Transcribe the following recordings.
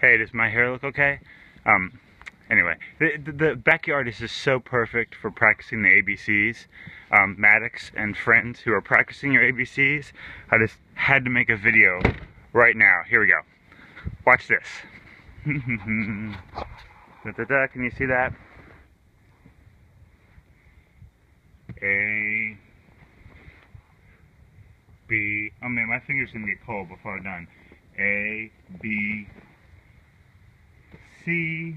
Hey, does my hair look okay? Um, anyway, the, the, the backyard is just so perfect for practicing the ABCs. Um, Maddox and friends who are practicing your ABCs, I just had to make a video right now. Here we go. Watch this. da, da, da, can you see that? A B. Oh man, my finger's gonna get cold before I'm done. A B C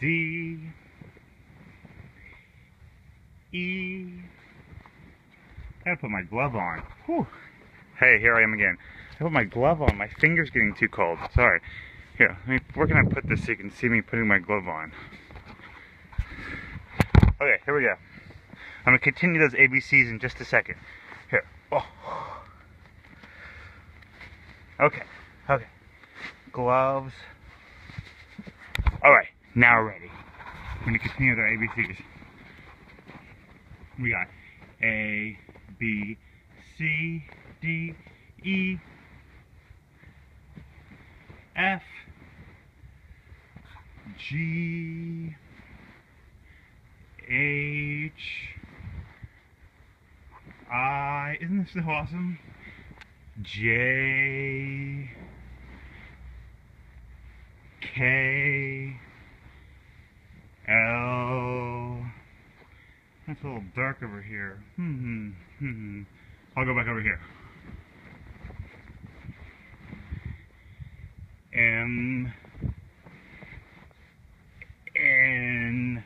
D E. I gotta put my glove on. Whew. Hey, here I am again. I put my glove on. My finger's getting too cold. Sorry. Here, me, where can I put this so you can see me putting my glove on? Okay, here we go. I'm gonna continue those ABCs in just a second. Here. Oh. Okay. Okay. Gloves. Now we're ready. I'm gonna continue with our ABCs. We got A, B, C, D, E, F, G, H, I, isn't this so awesome? J, K, L, that's a little dark over here. Hmm, hmm, hmm. I'll go back over here. M, N,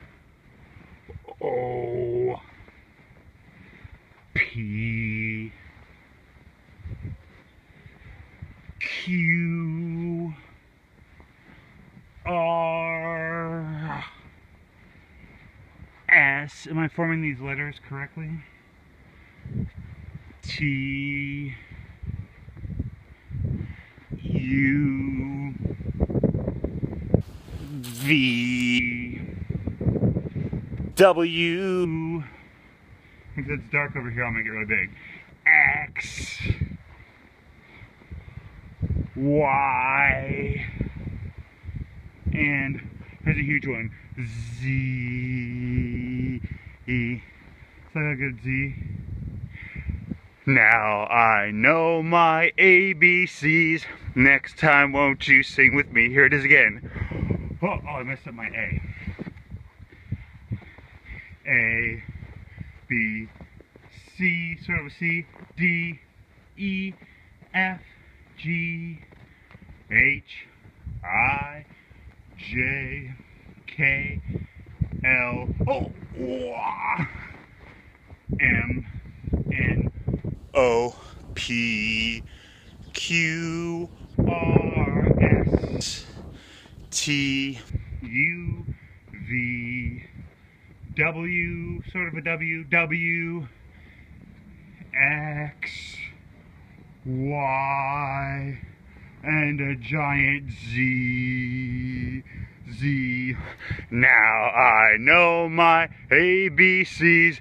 O, P, Q, R, S. Am I forming these letters correctly? T, U, V, W. Because it's dark over here, I'll make it really big. X, Y, and here's a huge one. Z, Z? Now I know my ABCs. Next time, won't you sing with me? Here it is again. Oh, oh I messed up my A. A, B, C, sort of a C, D, E, F, G, H, I, J, K, L, oh, wah, M, N, O, P, Q, R, S, T, U, V, W, sort of a W, W, X, Y, and a giant Z, Z. Now I know my ABCs.